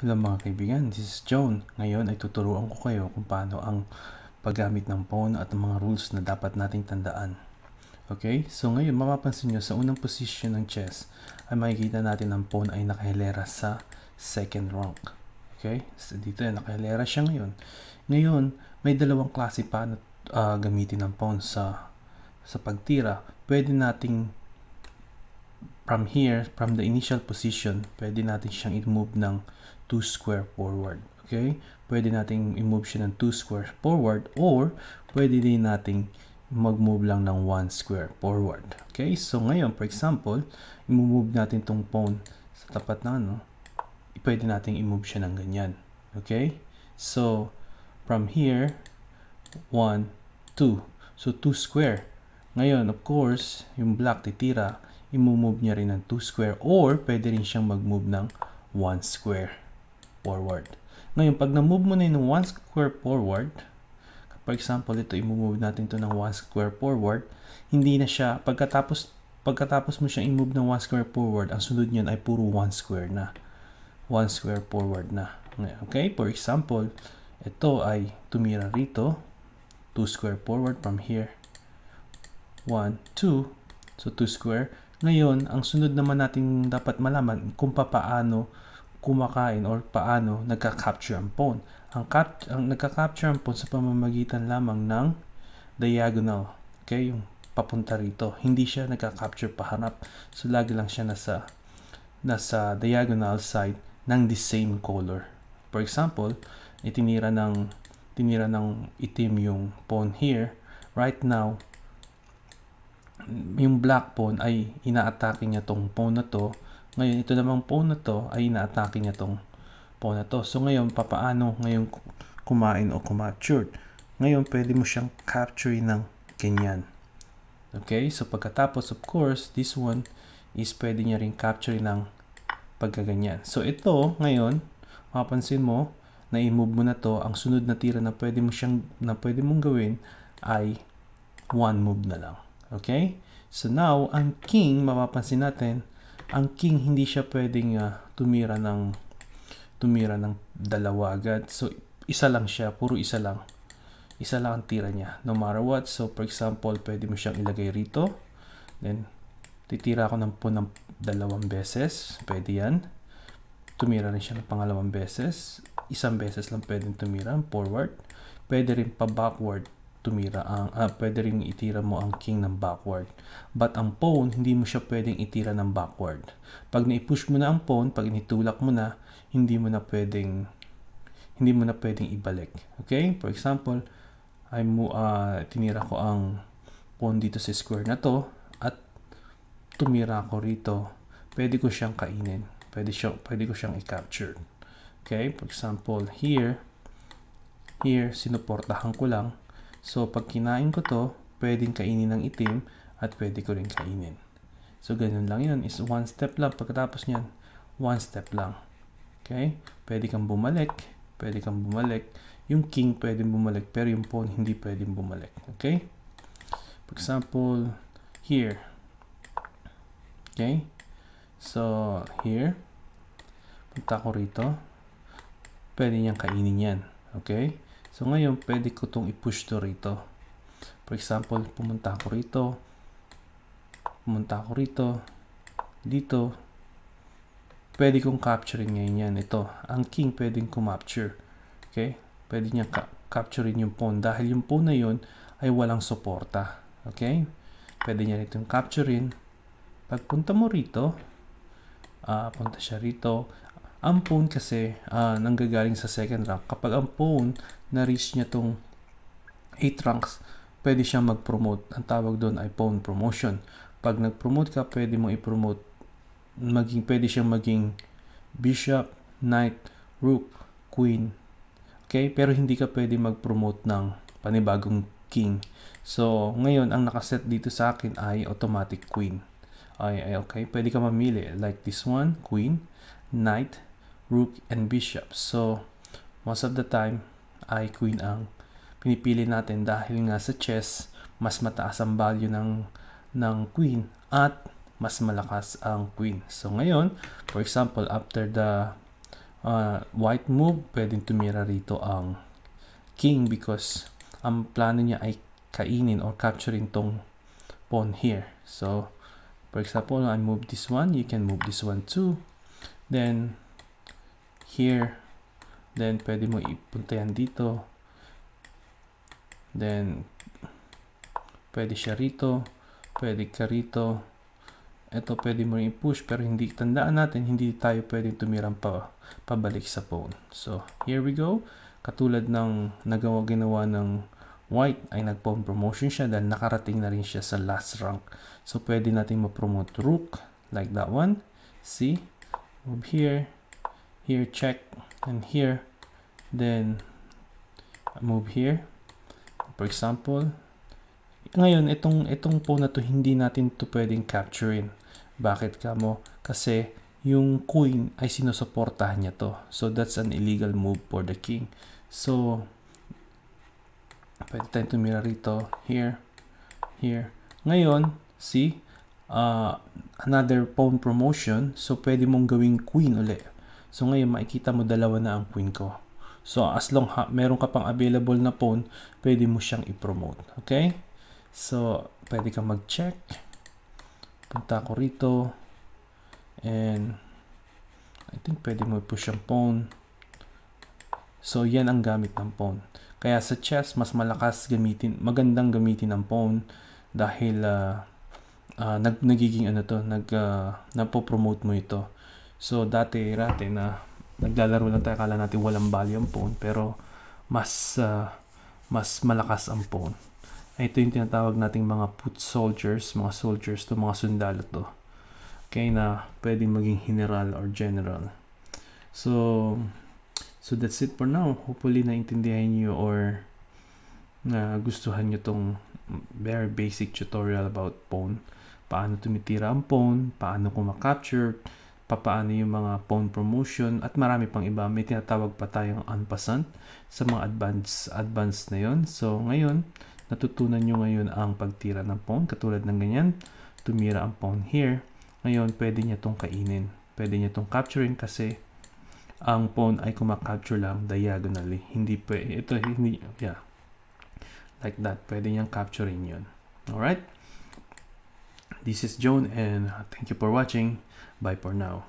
Hello mga kaibigan, this is Joan. Ngayon ay tuturuan ko kayo kung paano ang paggamit ng pawn at ang mga rules na dapat nating tandaan. Okay, so ngayon mapapansin nyo sa unang position ng chess ay makikita natin ang pawn ay nakahilera sa second rank. Okay, so dito ay nakahilera siya ngayon. Ngayon, may dalawang klase pa na uh, gamitin ng pawn sa sa pagtira. Pwede nating from here, from the initial position, pwede natin siyang i-move ng 2 square forward. Okay? Pwede nating i-move siya ng 2 square forward or pwede din nating mag-move lang ng 1 square forward. Okay? So ngayon, for example, i-move natin tong pawn sa tapat na ano, pwede nating i-move siya ng ganyan. Okay? So, from here, 1, 2. So, 2 square. Ngayon, of course, yung black titira, i-move niya rin ng 2 square or pwede rin siyang mag-move ng 1 square forward. Ngayon, pag na-move mo na yung 1 square forward, for example, ito, i-move natin to ng 1 square forward, hindi na siya, pagkatapos, pagkatapos mo siya i-move ng 1 square forward, ang sunod niyan ay puro 1 square na. 1 square forward na. Okay, for example, ito ay tumira rito, 2 square forward from here. 1, 2, so 2 square. Ngayon, ang sunod naman natin dapat malaman kung paano kumakain or paano nagka-capture ang pawn. Ang, cap ang nagka-capture ang pawn sa pamamagitan lamang ng diagonal. Okay, yung papunta rito. Hindi siya nagka-capture paharap. So, lagi lang siya nasa, nasa diagonal side ng the same color. For example, itinira ng tinira ng itim yung pawn here. Right now, yung black pawn ay ina-atake niya tong pawn na to ngayon, ito namang pawn na to ay ina-atake niya tong pawn na to. So ngayon, papaano ngayon kumain o kumaptured? Ngayon, pwede mo siyang capture ng ganyan. Okay, so pagkatapos, of course, this one is pwede niya rin capture ng pagkaganyan. So ito, ngayon, mapapansin mo, na i-move mo na to, ang sunod na tira na pwede mo siyang, na pwede mong gawin ay one move na lang. Okay? So now, ang king, mapapansin natin, ang king hindi siya pwedeng uh, tumira ng tumira ng dalawa agad. So isa lang siya, puro isa lang. Isa lang ang tira niya no matter what. So for example, pwede mo siyang ilagay rito. Then titira ako ng po ng dalawang beses. Pwede 'yan. Tumira rin siya ng pangalawang beses. Isang beses lang pwedeng tumira forward. Pwede rin pa backward tumira ang uh, pwede ring itira mo ang king ng backward. But ang pawn, hindi mo siya pwedeng itira ng backward. Pag na-push mo na ang pawn, pag initulak mo na, hindi mo na pwedeng hindi mo na pwedeng ibalik. Okay? For example, ay mo uh, tinira ko ang pawn dito sa square na to at tumira ko rito. Pwede ko siyang kainin. Pwede siya pwede ko siyang i-capture. Okay? For example, here here sinuportahan ko lang So, pag kinain ko to, pwedeng kainin ng itim at pwede ko rin kainin. So, ganun lang yun. Is one step lang. Pagkatapos niyan, one step lang. Okay? Pwede kang bumalik. Pwede kang bumalik. Yung king pwedeng bumalik, pero yung pawn hindi pwedeng bumalik. Okay? For example, here. Okay? So, here. Punta ko rito. Pwede niyang kainin yan. Okay? So ngayon, pwede ko itong i-push to rito. For example, pumunta ako rito. Pumunta ako rito. Dito. Pwede kong capturein ngayon yan. Ito. Ang king pwedeng kumapture. Okay? Pwede niya ka capturein yung pawn. Dahil yung pawn na yun ay walang suporta. Okay? Pwede niya itong capturein. Pagpunta mo rito, uh, punta siya rito. Ang pawn kasi uh, nanggagaling sa second rank. Kapag ang pawn na-reach niya tong 8 ranks, pwede siyang mag-promote. Ang tawag doon ay pawn promotion. Pag nag-promote ka, pwede mo i-promote. Maging, pwede siyang maging bishop, knight, rook, queen. Okay? Pero hindi ka pwede mag-promote ng panibagong king. So, ngayon, ang nakaset dito sa akin ay automatic queen. Ay, ay okay. Pwede ka mamili. Like this one, queen, knight, rook, and bishop. So, most of the time, ay queen ang pinipili natin dahil nga sa chess, mas mataas ang value ng, ng queen at mas malakas ang queen. So, ngayon, for example, after the uh, white move, pwedeng tumira rito ang king because ang plano niya ay kainin or capturing tong pawn here. So, for example, I move this one, you can move this one too. Then, here, then pwede mo ipunta yan dito. Then, pwede siya rito, pwede ka rito. Ito pwede mo rin i-push pero hindi tandaan natin hindi tayo pwedeng tumirang pa pabalik sa pawn. So, here we go. Katulad ng nagawa ginawa ng white ay nag-pawn promotion siya dahil nakarating na rin siya sa last rank. So, pwede natin ma-promote rook like that one. See? Move here. Here, check. And here. Then, move here. For example, ngayon, itong, itong pawn na to, hindi natin to pwedeng capturein. Bakit ka mo? Kasi yung queen ay sinusuportahan niya to. So that's an illegal move for the king. So pwede tayong tumira rito. Here. Here. Ngayon, see? Uh, another pawn promotion. So pwede mong gawing queen uli. So ngayon makikita mo dalawa na ang queen ko. So as long ha, meron ka pang available na pawn, pwede mo siyang i-promote. Okay? So pwede kang mag-check punta ako rito and I think pwede mo push ang pawn so yan ang gamit ng pawn kaya sa chess mas malakas gamitin magandang gamitin ang pawn dahil uh, uh, nag, nagiging ano to nag uh, napopromote mo ito so dati rate na naglalaro lang tayo kala natin walang value ang pawn pero mas uh, mas malakas ang pawn ito yung tinatawag nating mga foot soldiers, mga soldiers to, mga sundalo to. Okay, na pwedeng maging general or general. So, so that's it for now. Hopefully, naintindihan nyo or na gustuhan nyo tong very basic tutorial about pawn. Paano tumitira ang pawn, paano ko ma-capture, paano yung mga pawn promotion, at marami pang iba. May tinatawag pa tayong unpassant sa mga advanced, advanced na yon So, ngayon, natutunan nyo ngayon ang pagtira ng pawn katulad ng ganyan tumira ang pawn here. Ngayon pwede niya tong kainin. Pwede niya tong capturing kasi ang pawn ay kumakapture lang diagonally. Hindi pwede ito hindi yeah. Like that pwede niyang capturing yun. Alright? This is Joan and thank you for watching bye for now